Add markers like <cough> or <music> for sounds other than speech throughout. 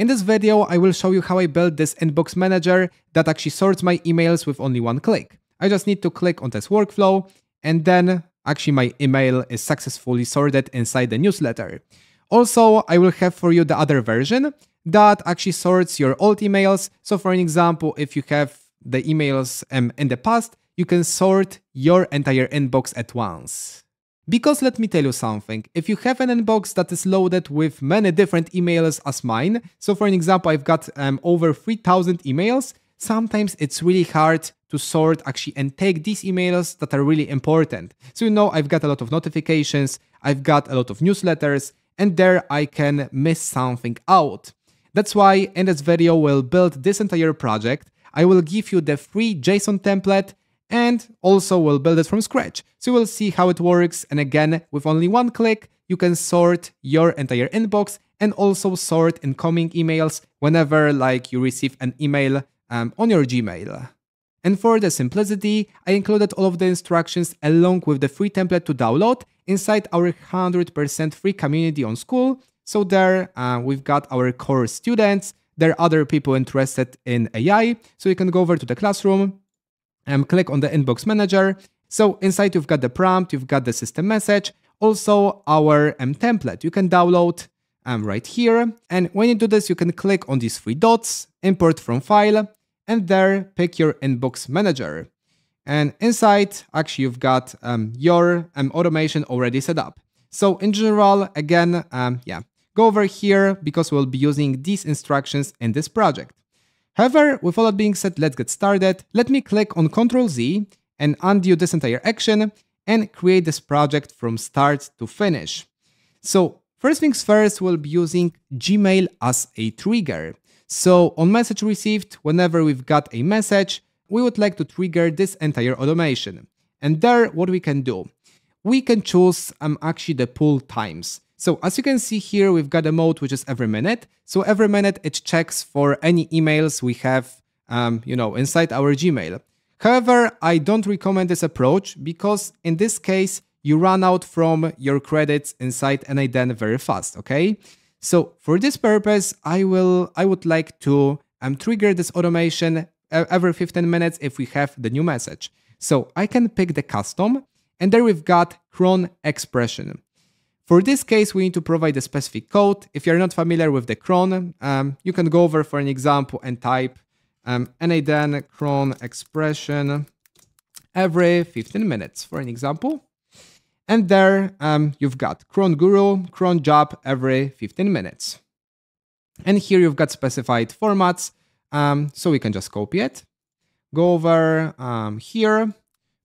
In this video, I will show you how I built this inbox manager that actually sorts my emails with only one click. I just need to click on this workflow and then actually my email is successfully sorted inside the newsletter. Also, I will have for you the other version that actually sorts your old emails. So for an example, if you have the emails um, in the past, you can sort your entire inbox at once. Because let me tell you something, if you have an inbox that is loaded with many different emails as mine, so for an example, I've got um, over 3000 emails, sometimes it's really hard to sort actually and take these emails that are really important. So you know, I've got a lot of notifications, I've got a lot of newsletters, and there I can miss something out. That's why in this video we'll build this entire project. I will give you the free JSON template and also we'll build it from scratch. So we'll see how it works and again with only one click you can sort your entire inbox and also sort incoming emails whenever like you receive an email um, on your Gmail. And for the simplicity, I included all of the instructions along with the free template to download inside our 100% free community on Skool. So there uh, we've got our core students, there are other people interested in AI, so you can go over to the classroom and click on the inbox manager. So inside you've got the prompt, you've got the system message, also our um, template you can download um, right here. And when you do this, you can click on these three dots, import from file, and there pick your inbox manager. And inside, actually, you've got um, your um, automation already set up. So in general, again, um, yeah, go over here because we'll be using these instructions in this project. However, with all that being said, let's get started. Let me click on Ctrl Z and undo this entire action and create this project from start to finish. So first things first, we'll be using Gmail as a trigger. So on message received, whenever we've got a message, we would like to trigger this entire automation. And there, what we can do, we can choose um, actually the pull times. So as you can see here, we've got a mode which is every minute. So every minute it checks for any emails we have, um, you know, inside our Gmail. However, I don't recommend this approach because in this case, you run out from your credits inside n8n very fast, okay? So for this purpose, I will I would like to um, trigger this automation every 15 minutes if we have the new message. So I can pick the custom and there we've got cron expression. For this case, we need to provide a specific code. If you're not familiar with the cron, um, you can go over for an example and type um, n8n cron expression every 15 minutes for an example. And there um, you've got cron guru, cron job every 15 minutes. And here you've got specified formats, um, so we can just copy it, go over um, here,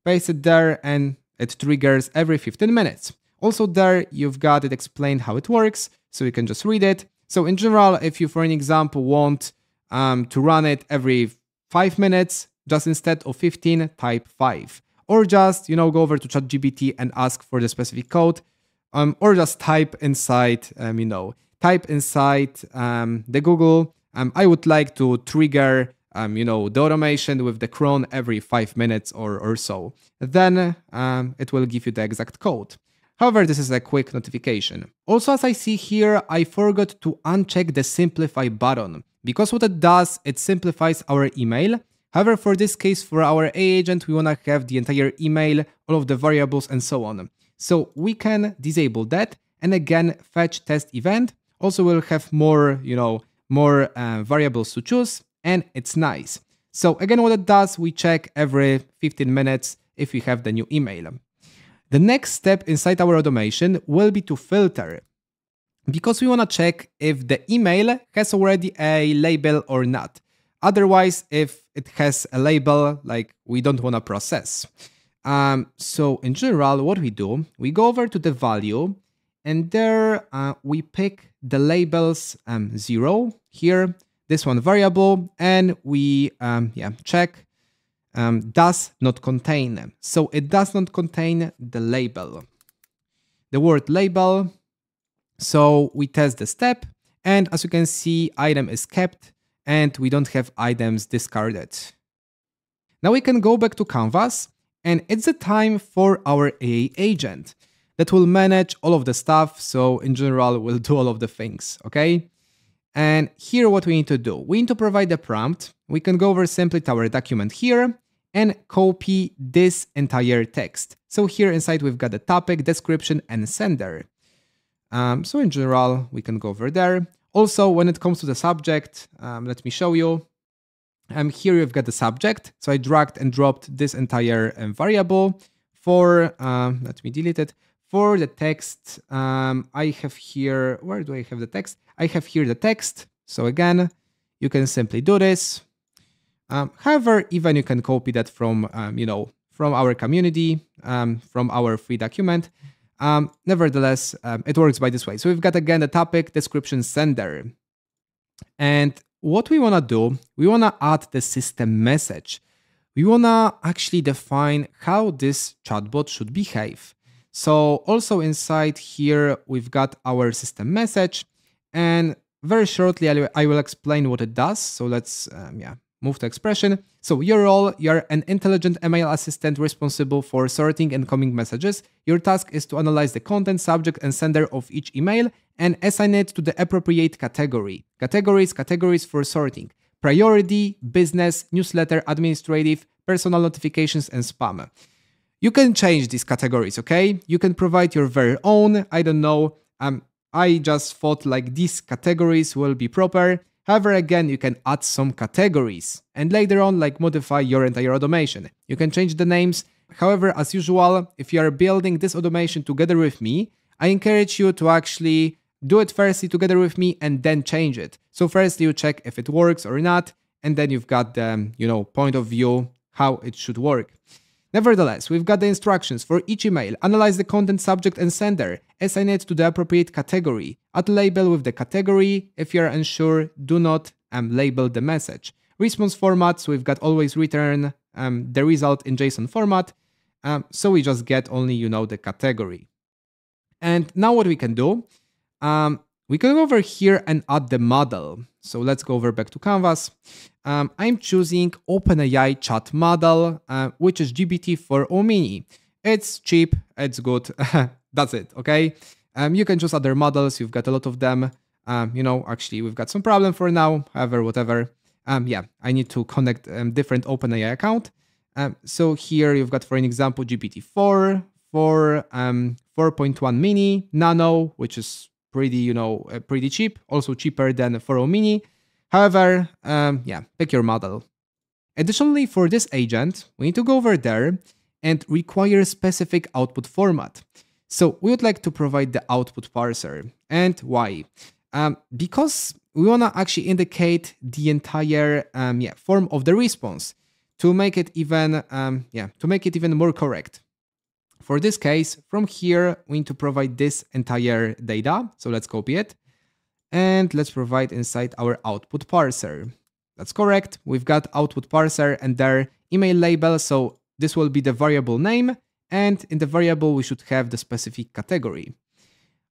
paste it there, and it triggers every 15 minutes. Also there, you've got it explained how it works, so you can just read it. So in general, if you, for an example, want um, to run it every 5 minutes, just instead of 15, type 5 or just, you know, go over to ChatGPT and ask for the specific code, um, or just type inside, um, you know, type inside um, the Google. Um, I would like to trigger, um, you know, the automation with the cron every five minutes or, or so. Then um, it will give you the exact code. However, this is a quick notification. Also, as I see here, I forgot to uncheck the simplify button because what it does, it simplifies our email However, for this case, for our A agent, we want to have the entire email, all of the variables and so on. So we can disable that and again, fetch test event. Also, we'll have more, you know, more uh, variables to choose and it's nice. So again, what it does, we check every 15 minutes if we have the new email. The next step inside our automation will be to filter because we want to check if the email has already a label or not. Otherwise, if it has a label, like we don't want to process. Um, so in general, what we do, we go over to the value and there uh, we pick the labels um, zero here, this one variable, and we um, yeah check um, does not contain. So it does not contain the label, the word label. So we test the step, and as you can see, item is kept and we don't have items discarded. Now we can go back to Canvas and it's the time for our AI agent that will manage all of the stuff. So in general, we'll do all of the things, okay? And here what we need to do, we need to provide the prompt. We can go over simply to our document here and copy this entire text. So here inside we've got the topic, description, and sender. Um, so in general, we can go over there. Also, when it comes to the subject, um, let me show you. Um, here you've got the subject. So I dragged and dropped this entire um, variable for, um, let me delete it. For the text, um, I have here, where do I have the text? I have here the text. So again, you can simply do this. Um, however, even you can copy that from, um, you know, from our community, um, from our free document. Um, nevertheless, um, it works by this way. So we've got again the topic, description, sender. And what we want to do, we want to add the system message. We want to actually define how this chatbot should behave. So also inside here, we've got our system message and very shortly, I will explain what it does. So let's, um, yeah, move to expression. So your role, you're an intelligent email assistant responsible for sorting incoming messages. Your task is to analyze the content, subject, and sender of each email and assign it to the appropriate category. Categories, categories for sorting. Priority, business, newsletter, administrative, personal notifications, and spam. You can change these categories, okay? You can provide your very own, I don't know, um, I just thought like these categories will be proper. However, again, you can add some categories and later on like modify your entire automation. You can change the names. However, as usual, if you are building this automation together with me, I encourage you to actually do it firstly together with me and then change it. So firstly, you check if it works or not, and then you've got the, you know, point of view how it should work. Nevertheless, we've got the instructions for each email, analyze the content subject and sender, assign it to the appropriate category, add label with the category, if you're unsure, do not um, label the message. Response formats, we've got always return um, the result in JSON format, um, so we just get only, you know, the category. And now what we can do, um, we can go over here and add the model. So let's go over back to Canvas. Um, I'm choosing OpenAI chat model, uh, which is GPT-4o Mini. It's cheap, it's good, <laughs> that's it, okay? Um, you can choose other models, you've got a lot of them. Um, you know, actually, we've got some problem for now, however, whatever. Um, yeah, I need to connect um, different OpenAI account. Um, so here you've got, for an example, GPT-4, for um, 4.1 mini, nano, which is pretty, you know, uh, pretty cheap, also cheaper than 4o Mini. However, um, yeah, pick your model. Additionally, for this agent, we need to go over there and require a specific output format. So we would like to provide the output parser. And why? Um, because we want to actually indicate the entire um, yeah, form of the response to make it even um, yeah to make it even more correct. For this case, from here, we need to provide this entire data. So let's copy it. And let's provide inside our output parser. That's correct. We've got output parser and their email label. So this will be the variable name. And in the variable, we should have the specific category.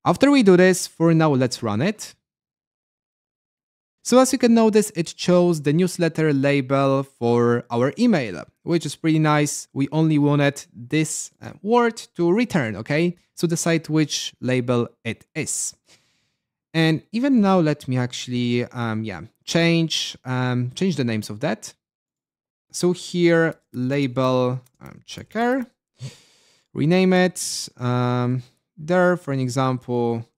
After we do this, for now, let's run it. So as you can notice, it chose the newsletter label for our email, which is pretty nice. We only wanted this uh, word to return, okay? So decide which label it is. And even now, let me actually, um, yeah, change, um, change the names of that. So here, label um, checker, rename it. Um, there, for an example,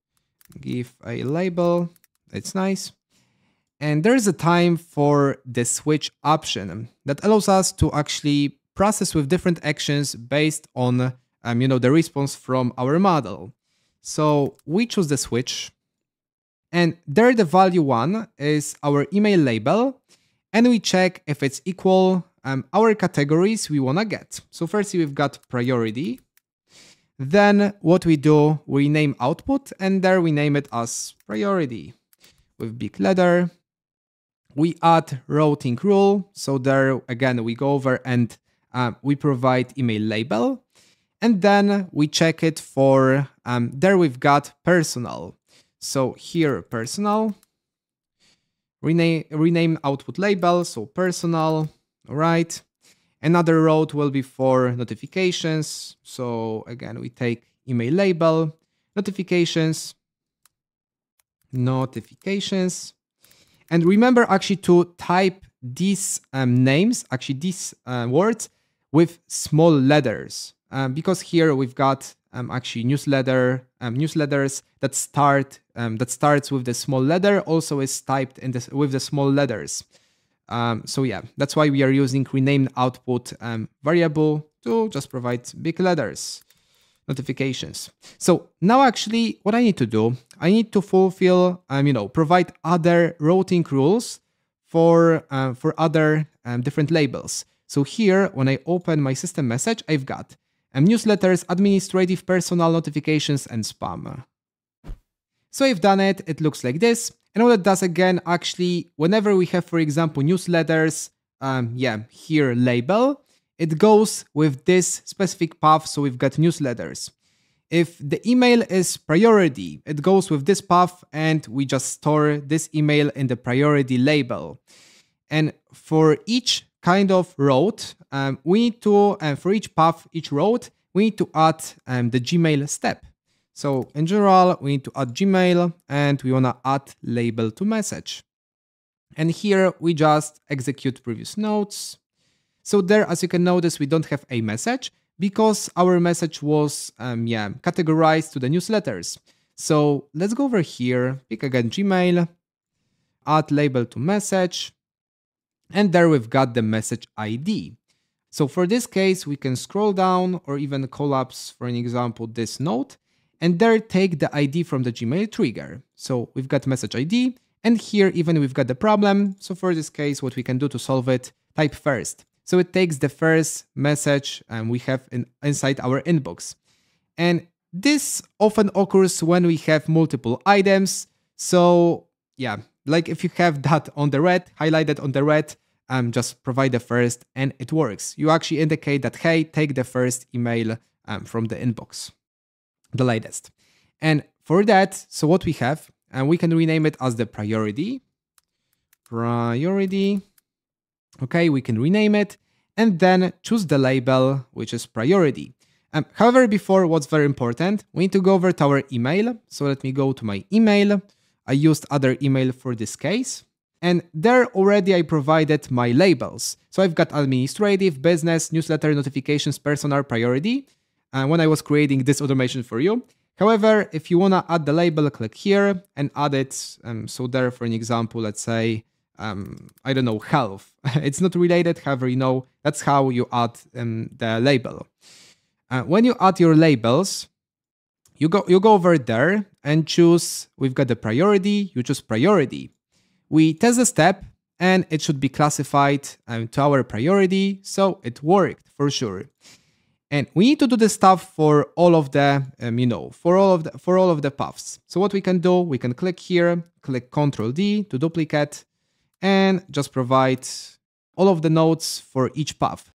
give a label. It's nice. And there's a time for the switch option that allows us to actually process with different actions based on um, you know, the response from our model. So we choose the switch and there the value one is our email label and we check if it's equal um, our categories we want to get. So first we've got priority. Then what we do, we name output and there we name it as priority with big letter we add routing rule. So there again, we go over and uh, we provide email label. And then we check it for, um, there we've got personal. So here, personal, rename, rename output label, so personal, all right. Another route will be for notifications. So again, we take email label, notifications, notifications, And remember actually to type these um, names, actually these uh, words, with small letters. Um, because here we've got um, actually newsletter um, newsletters that start um, that starts with the small letter also is typed in this with the small letters. Um, so yeah, that's why we are using renamed output variable to just provide big letters notifications. So now actually what I need to do, I need to fulfill, um, you know, provide other routing rules for, uh, for other um, different labels. So here, when I open my system message, I've got um, newsletters, administrative, personal notifications, and spam. So I've done it, it looks like this. And what it does again, actually, whenever we have, for example, newsletters, um, yeah, here label, it goes with this specific path, so we've got newsletters. If the email is priority, it goes with this path and we just store this email in the priority label. And for each kind of route, um, we need to, and uh, for each path, each route, we need to add um, the Gmail step. So in general, we need to add Gmail and we want to add label to message. And here we just execute previous nodes so there, as you can notice, we don't have a message because our message was um, yeah categorized to the newsletters. So let's go over here, pick again Gmail, add label to message, and there we've got the message ID. So for this case, we can scroll down or even collapse, for an example, this node, and there take the ID from the Gmail trigger. So we've got message ID, and here even we've got the problem. So for this case, what we can do to solve it, type first. So it takes the first message and we have in, inside our inbox. And this often occurs when we have multiple items. So yeah, like if you have that on the red, highlighted on the red, um, just provide the first and it works. You actually indicate that, hey, take the first email um, from the inbox, the latest. And for that, so what we have, and we can rename it as the priority. Priority Okay, we can rename it and then choose the label, which is priority. Um, however, before what's very important, we need to go over to our email. So let me go to my email. I used other email for this case. And there already I provided my labels. So I've got administrative, business, newsletter, notifications, personal, priority uh, when I was creating this automation for you. However, if you want to add the label, click here and add it. Um, so there, for an example, let's say um, I don't know, health. <laughs> it's not related, however, you know, that's how you add um, the label. Uh, when you add your labels, you go you go over there and choose, we've got the priority, you choose priority. We test the step and it should be classified um, to our priority, so it worked for sure. And we need to do the stuff for all of the, um, you know, for all of the for all of the paths. So what we can do, we can click here, click Control D to duplicate, and just provide all of the nodes for each path.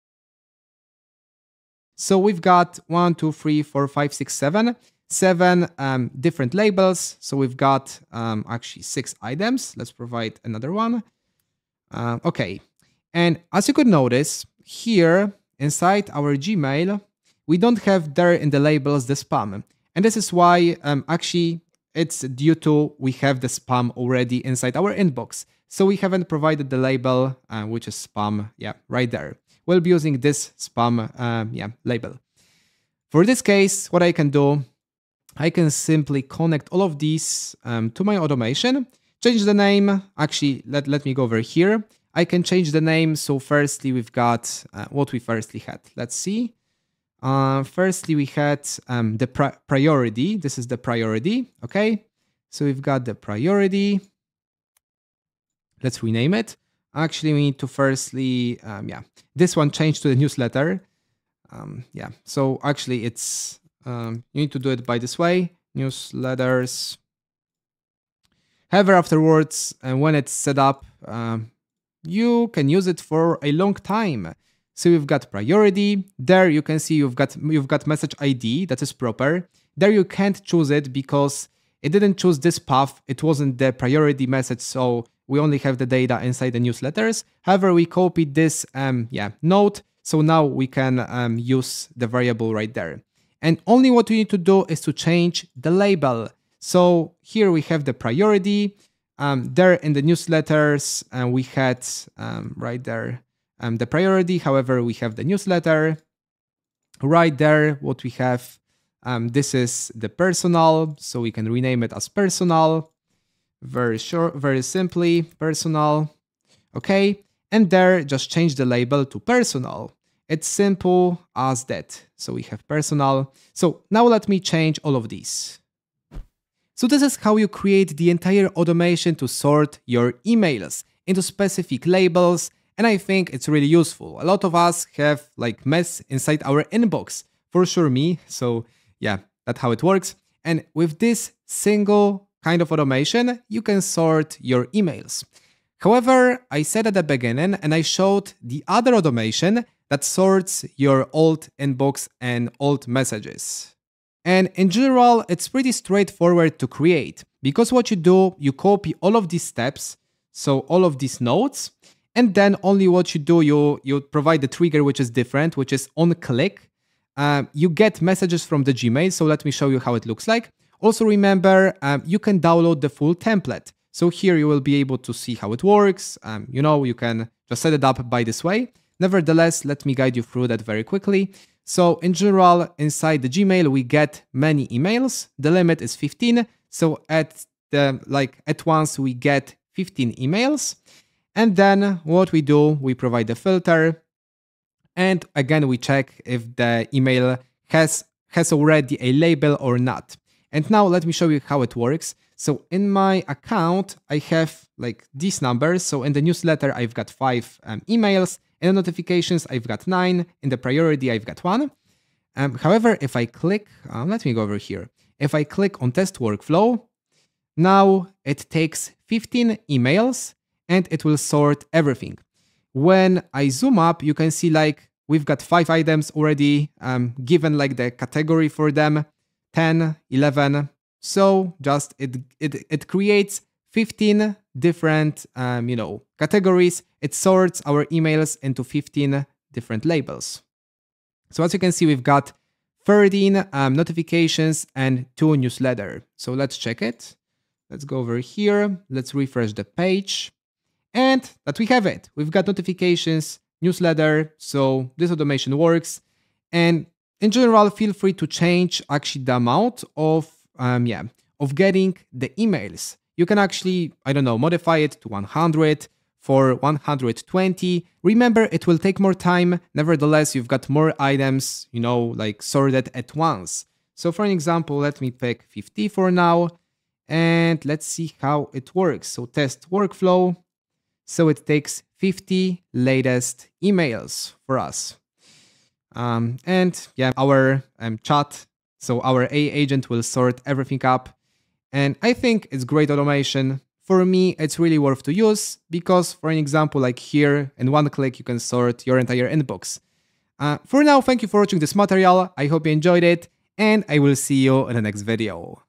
So we've got one, two, three, four, five, six, seven, seven um, different labels. So we've got um, actually six items. Let's provide another one. Uh, okay. And as you could notice here inside our Gmail, we don't have there in the labels the spam. And this is why um, actually it's due to we have the spam already inside our inbox. So we haven't provided the label, uh, which is spam, yeah, right there. We'll be using this spam, um, yeah, label. For this case, what I can do, I can simply connect all of these um, to my automation, change the name. Actually, let, let me go over here. I can change the name. So firstly, we've got uh, what we firstly had. Let's see. Uh, firstly, we had um, the pri priority. This is the priority. Okay. So we've got the priority. Let's rename it. Actually, we need to firstly, um, yeah, this one changed to the newsletter. Um, yeah, so actually it's, um, you need to do it by this way, newsletters. However, afterwards, and uh, when it's set up, um, you can use it for a long time. So you've got priority. There you can see you've got you've got message ID that is proper. There you can't choose it because it didn't choose this path. It wasn't the priority message, so we only have the data inside the newsletters. However, we copied this um, yeah, node, so now we can um, use the variable right there. And only what we need to do is to change the label. So here we have the priority. um, there in the newsletters, uh, we had um, right there um, the priority. However, we have the newsletter. Right there, what we have, um, this is the personal, so we can rename it as personal. Very short, very simply, personal. Okay, and there, just change the label to personal. It's simple as that. So we have personal. So now let me change all of these. So this is how you create the entire automation to sort your emails into specific labels and I think it's really useful. A lot of us have like mess inside our inbox, for sure me, so yeah, that's how it works. And with this single kind of automation, you can sort your emails. However, I said at the beginning and I showed the other automation that sorts your old inbox and old messages. And in general, it's pretty straightforward to create because what you do, you copy all of these steps, so all of these nodes, and then only what you do, you, you provide the trigger which is different, which is on click. Uh, you get messages from the Gmail, so let me show you how it looks like. Also remember, um, you can download the full template. So here you will be able to see how it works. Um, you know, you can just set it up by this way. Nevertheless, let me guide you through that very quickly. So in general, inside the Gmail, we get many emails. The limit is 15. So at the like at once we get 15 emails. And then what we do, we provide the filter. And again, we check if the email has, has already a label or not. And now let me show you how it works. So in my account, I have like these numbers. So in the newsletter, I've got five um, emails. In the notifications, I've got nine. In the priority, I've got one. Um, however, if I click, uh, let me go over here. If I click on test workflow, now it takes 15 emails and it will sort everything. When I zoom up, you can see like we've got five items already um, given like the category for them, 10, 11. So just it, it, it creates 15 different, um, you know, categories. It sorts our emails into 15 different labels. So as you can see, we've got 13 um, notifications and two newsletter. So let's check it. Let's go over here. Let's refresh the page. And that we have it. We've got notifications, newsletter, so this automation works. And in general, feel free to change actually the amount of um, yeah of getting the emails. You can actually, I don't know, modify it to 100 for 120. Remember, it will take more time. Nevertheless, you've got more items, you know, like sorted at once. So for an example, let me pick 50 for now. And let's see how it works. So test workflow. So it takes 50 latest emails for us. Um, and yeah, our um, chat, so our A agent will sort everything up. And I think it's great automation. For me, it's really worth to use because, for an example, like here, in one click, you can sort your entire inbox. Uh, for now, thank you for watching this material. I hope you enjoyed it, and I will see you in the next video.